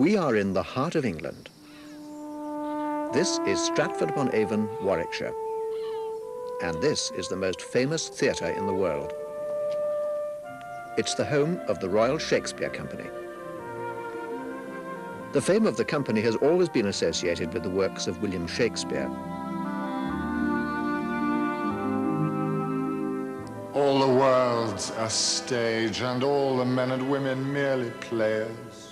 We are in the heart of England. This is Stratford-upon-Avon, Warwickshire. And this is the most famous theatre in the world. It's the home of the Royal Shakespeare Company. The fame of the company has always been associated with the works of William Shakespeare. All the world's a stage, and all the men and women merely players.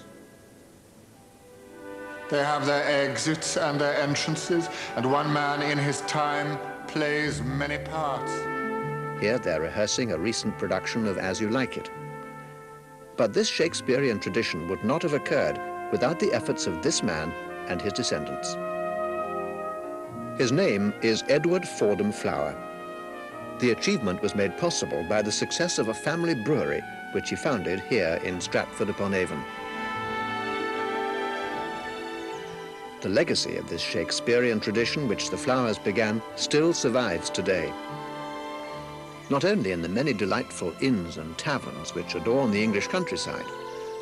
They have their exits and their entrances, and one man in his time plays many parts. Here they're rehearsing a recent production of As You Like It. But this Shakespearean tradition would not have occurred without the efforts of this man and his descendants. His name is Edward Fordham Flower. The achievement was made possible by the success of a family brewery which he founded here in Stratford-upon-Avon. The legacy of this Shakespearean tradition which the Flowers began still survives today. Not only in the many delightful inns and taverns which adorn the English countryside,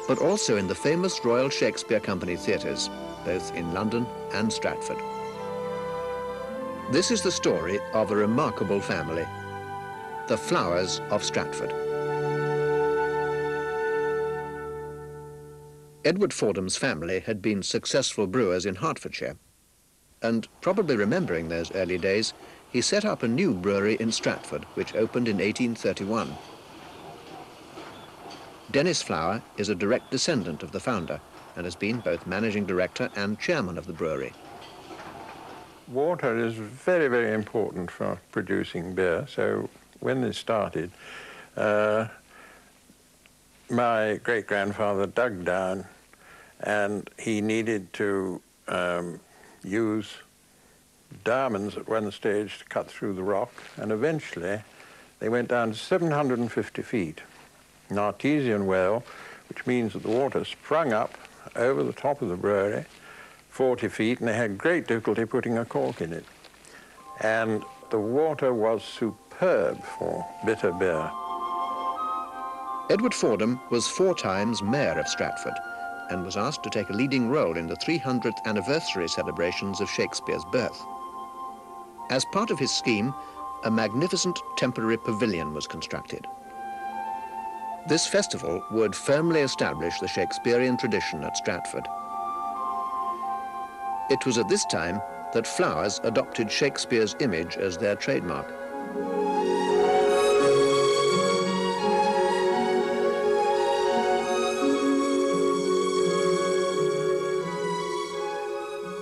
but also in the famous Royal Shakespeare Company theatres, both in London and Stratford. This is the story of a remarkable family, the Flowers of Stratford. Edward Fordham's family had been successful brewers in Hertfordshire, and probably remembering those early days, he set up a new brewery in Stratford, which opened in 1831. Dennis Flower is a direct descendant of the founder and has been both managing director and chairman of the brewery. Water is very, very important for producing beer. So when this started, uh, my great-grandfather dug down and he needed to um, use diamonds at one stage to cut through the rock and eventually they went down to 750 feet an artesian well, which means that the water sprung up over the top of the brewery, 40 feet, and they had great difficulty putting a cork in it. And the water was superb for bitter beer. Edward Fordham was four times mayor of Stratford and was asked to take a leading role in the 300th anniversary celebrations of Shakespeare's birth. As part of his scheme, a magnificent temporary pavilion was constructed. This festival would firmly establish the Shakespearean tradition at Stratford. It was at this time that Flowers adopted Shakespeare's image as their trademark.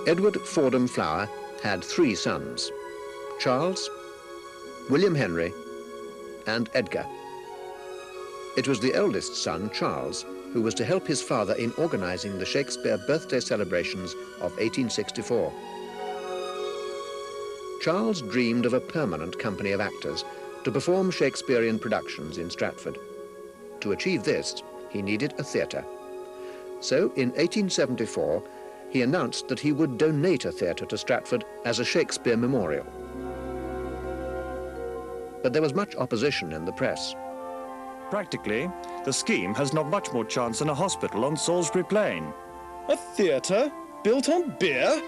Edward Fordham Flower had three sons, Charles, William Henry, and Edgar. It was the eldest son, Charles, who was to help his father in organizing the Shakespeare birthday celebrations of 1864. Charles dreamed of a permanent company of actors to perform Shakespearean productions in Stratford. To achieve this, he needed a theatre. So in 1874, he announced that he would donate a theatre to Stratford as a Shakespeare memorial. But there was much opposition in the press. Practically, the scheme has not much more chance than a hospital on Salisbury Plain. A theatre built on beer?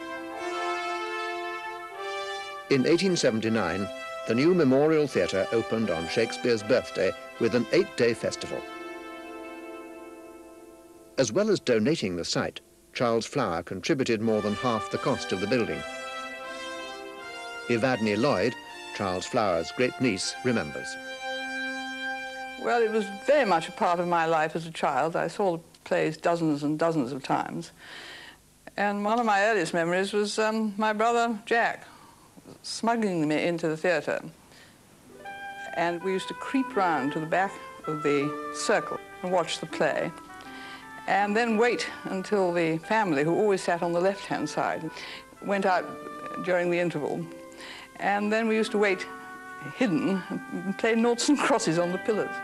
In 1879, the new Memorial Theatre opened on Shakespeare's birthday with an eight-day festival. As well as donating the site, Charles Flower contributed more than half the cost of the building. Evadne Lloyd, Charles Flower's great-niece, remembers. Well, it was very much a part of my life as a child. I saw the plays dozens and dozens of times. And one of my earliest memories was um, my brother Jack smuggling me into the theatre. And we used to creep round to the back of the circle and watch the play. And then wait until the family, who always sat on the left-hand side, went out during the interval. And then we used to wait hidden and play noughts and crosses on the pillars.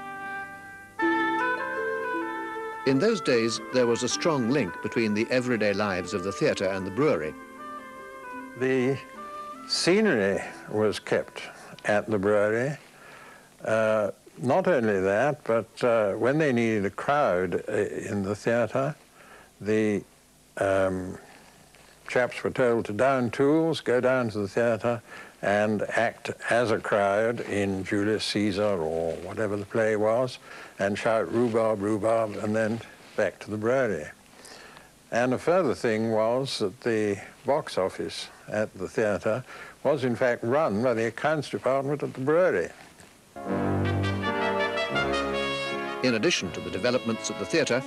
In those days, there was a strong link between the everyday lives of the theatre and the brewery. The scenery was kept at the brewery. Uh, not only that, but uh, when they needed a crowd uh, in the theatre, the um, chaps were told to down tools, go down to the theatre, and act as a crowd in Julius Caesar or whatever the play was, and shout rhubarb, rhubarb, and then back to the brewery. And a further thing was that the box office at the theatre was in fact run by the accounts department at the brewery. In addition to the developments at the theatre,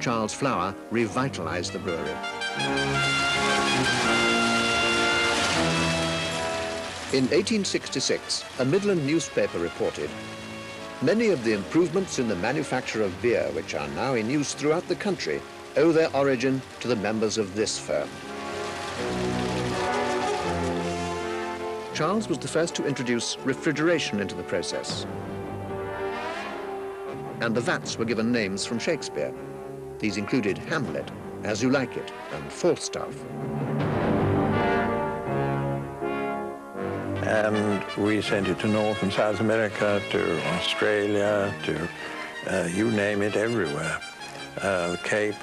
Charles Flower revitalized the brewery. In 1866, a Midland newspaper reported, many of the improvements in the manufacture of beer which are now in use throughout the country owe their origin to the members of this firm. Charles was the first to introduce refrigeration into the process. And the vats were given names from Shakespeare. These included Hamlet, As You Like It, and Falstaff. And we sent it to North and South America, to Australia, to uh, you name it, everywhere. Uh, Cape,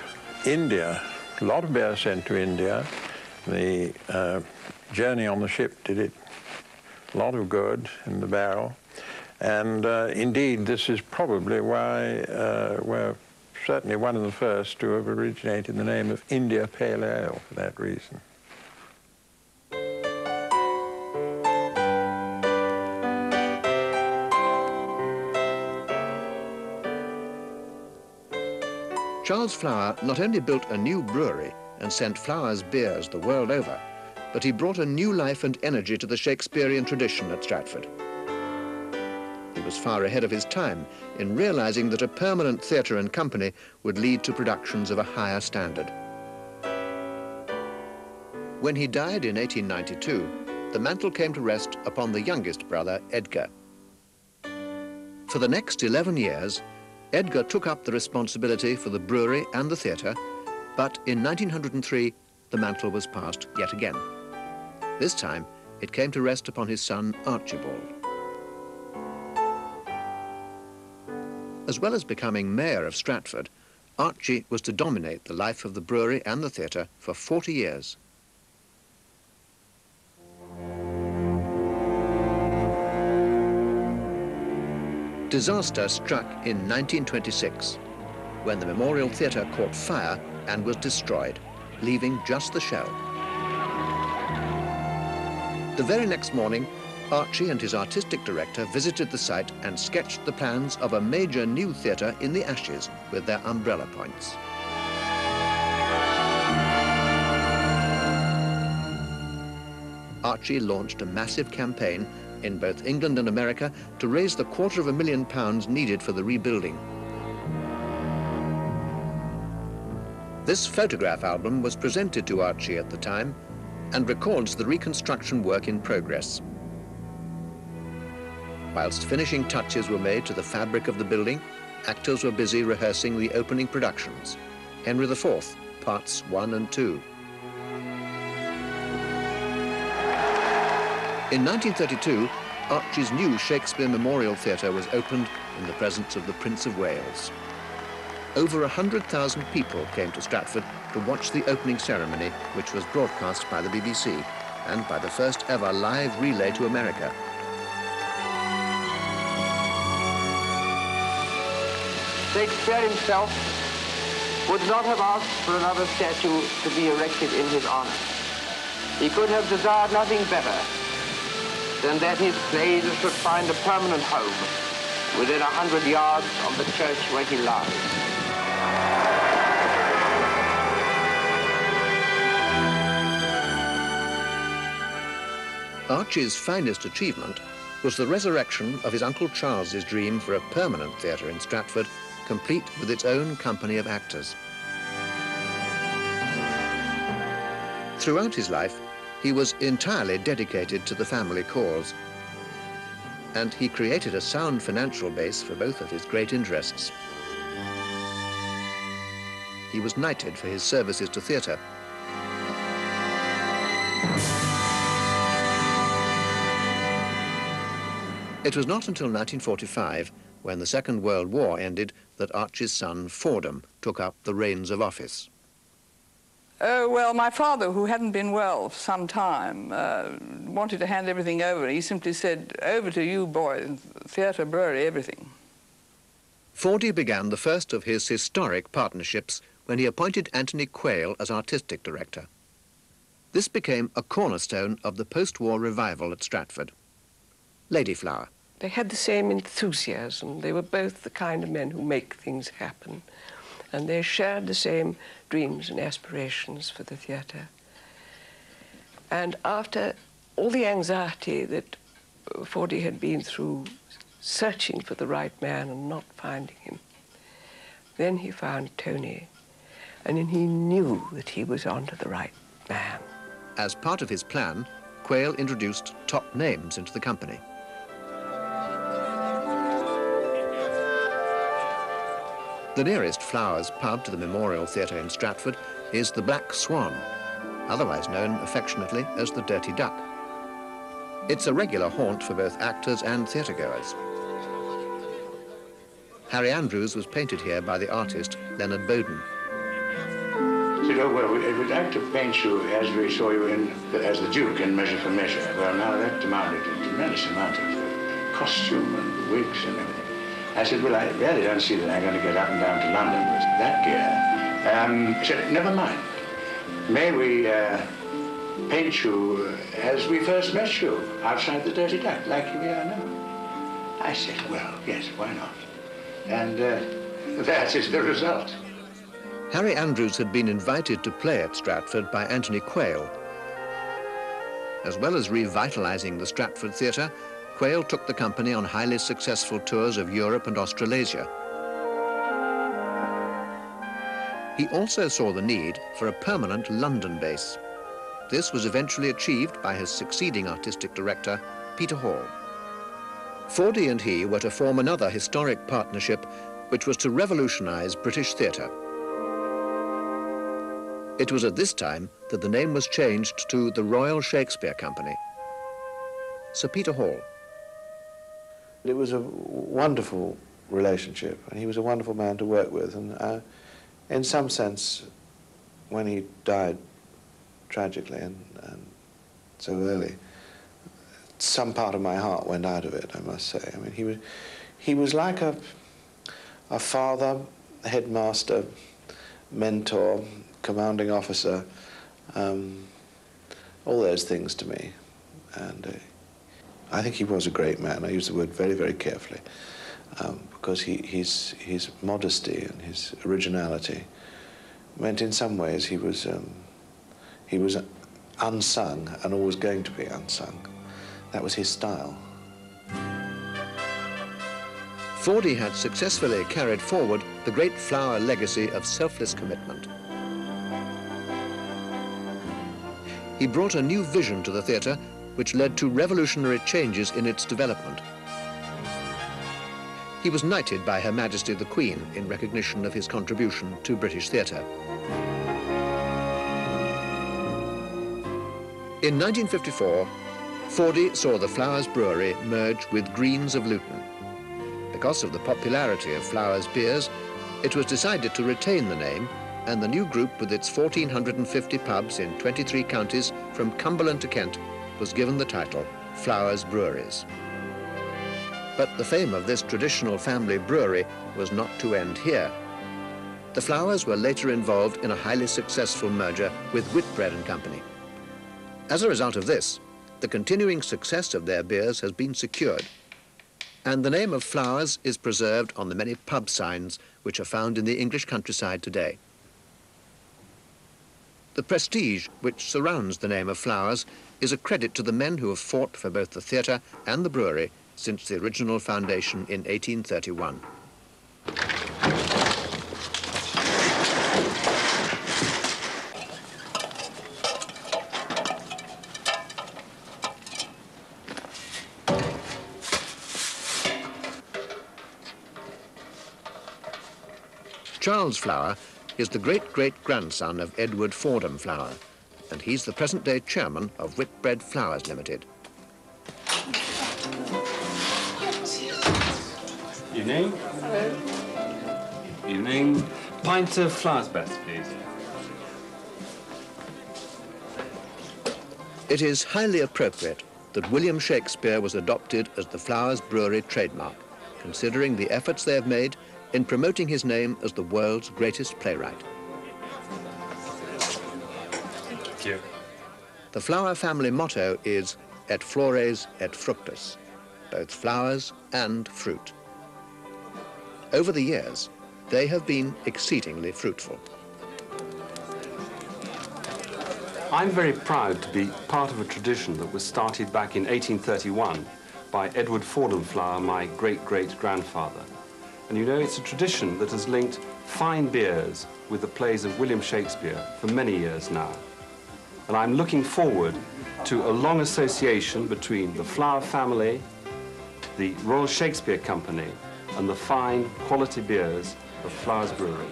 India, a lot of beer sent to India. The uh, journey on the ship did it a lot of good in the barrel. And uh, indeed, this is probably why uh, we're certainly one of the first to have originated the name of India Pale Ale for that reason. Charles Flower not only built a new brewery and sent Flower's beers the world over, but he brought a new life and energy to the Shakespearean tradition at Stratford. Was far ahead of his time in realizing that a permanent theatre and company would lead to productions of a higher standard. When he died in 1892, the mantle came to rest upon the youngest brother, Edgar. For the next 11 years, Edgar took up the responsibility for the brewery and the theatre, but in 1903, the mantle was passed yet again. This time, it came to rest upon his son, Archibald. As well as becoming mayor of Stratford, Archie was to dominate the life of the brewery and the theatre for 40 years. Disaster struck in 1926 when the Memorial Theatre caught fire and was destroyed, leaving just the shell. The very next morning, Archie and his artistic director visited the site and sketched the plans of a major new theatre in the ashes with their umbrella points. Archie launched a massive campaign in both England and America to raise the quarter of a million pounds needed for the rebuilding. This photograph album was presented to Archie at the time and records the reconstruction work in progress. Whilst finishing touches were made to the fabric of the building, actors were busy rehearsing the opening productions, Henry IV, parts one and two. In 1932, Archie's new Shakespeare Memorial Theatre was opened in the presence of the Prince of Wales. Over 100,000 people came to Stratford to watch the opening ceremony, which was broadcast by the BBC and by the first ever live relay to America. Shakespeare himself would not have asked for another statue to be erected in his honor. He could have desired nothing better than that his plays should find a permanent home within a hundred yards of the church where he lies. Archie's finest achievement was the resurrection of his Uncle Charles's dream for a permanent theatre in Stratford, complete with its own company of actors. Throughout his life, he was entirely dedicated to the family cause. And he created a sound financial base for both of his great interests. He was knighted for his services to theatre. It was not until 1945, when the Second World War ended, that Archie's son, Fordham, took up the reins of office. Oh, well, my father, who hadn't been well for some time, uh, wanted to hand everything over. He simply said, over to you, boys, theatre, brewery, everything. Fordy began the first of his historic partnerships when he appointed Anthony Quayle as artistic director. This became a cornerstone of the post-war revival at Stratford. Lady Flower. They had the same enthusiasm. They were both the kind of men who make things happen. And they shared the same dreams and aspirations for the theatre. And after all the anxiety that Fordy had been through searching for the right man and not finding him, then he found Tony, and then he knew that he was onto the right man. As part of his plan, Quayle introduced top names into the company. The nearest Flowers pub to the Memorial Theatre in Stratford is the Black Swan, otherwise known affectionately as the Dirty Duck. It's a regular haunt for both actors and theatregoers. Harry Andrews was painted here by the artist Leonard Boden. You know, well, we'd like to paint you as we saw you in, as the Duke in Measure for Measure. Well, now that demanded a tremendous amount of costume and wigs and everything. I said, well, I really don't see that I'm going to get up and down to London with that gear. Um, he said, never mind. May we uh, paint you as we first met you, outside the Dirty Duck, like we are now? I said, well, yes, why not? And uh, that is the result. Harry Andrews had been invited to play at Stratford by Anthony Quayle. As well as revitalizing the Stratford Theatre, Quayle took the company on highly successful tours of Europe and Australasia. He also saw the need for a permanent London base. This was eventually achieved by his succeeding artistic director, Peter Hall. Fordy and he were to form another historic partnership which was to revolutionize British theatre. It was at this time that the name was changed to the Royal Shakespeare Company. Sir Peter Hall. It was a wonderful relationship, and he was a wonderful man to work with. And uh, in some sense, when he died tragically and, and, so early, some part of my heart went out of it, I must say. I mean, he was, he was like a, a father, headmaster, mentor, commanding officer, um, all those things to me. And uh, I think he was a great man. I use the word very, very carefully um, because he, his, his modesty and his originality meant in some ways he was, um, he was unsung and always going to be unsung. That was his style. Fordy had successfully carried forward the great flower legacy of selfless commitment. He brought a new vision to the theatre which led to revolutionary changes in its development. He was knighted by Her Majesty the Queen in recognition of his contribution to British theatre. In 1954, Fordy saw the Flowers Brewery merge with Greens of Luton. Because of the popularity of Flowers beers, it was decided to retain the name and the new group with its 1,450 pubs in 23 counties from Cumberland to Kent was given the title Flowers Breweries. But the fame of this traditional family brewery was not to end here. The Flowers were later involved in a highly successful merger with Whitbread and Company. As a result of this, the continuing success of their beers has been secured, and the name of Flowers is preserved on the many pub signs which are found in the English countryside today. The prestige which surrounds the name of Flowers is a credit to the men who have fought for both the theatre and the brewery since the original foundation in 1831. Charles Flower is the great-great-grandson of Edward Fordham Flower, and he's the present-day chairman of Whitbread Flowers Limited. Evening. Hello. Evening. Pint of flowers, Beth, please. It is highly appropriate that William Shakespeare was adopted as the Flowers Brewery trademark, considering the efforts they have made in promoting his name as the world's greatest playwright. You. The Flower family motto is et flores et fructus, both flowers and fruit. Over the years, they have been exceedingly fruitful. I'm very proud to be part of a tradition that was started back in 1831 by Edward Fordham Flower, my great-great-grandfather. And you know, it's a tradition that has linked fine beers with the plays of William Shakespeare for many years now. And I'm looking forward to a long association between the Flower family, the Royal Shakespeare Company, and the fine quality beers of Flowers Brewery.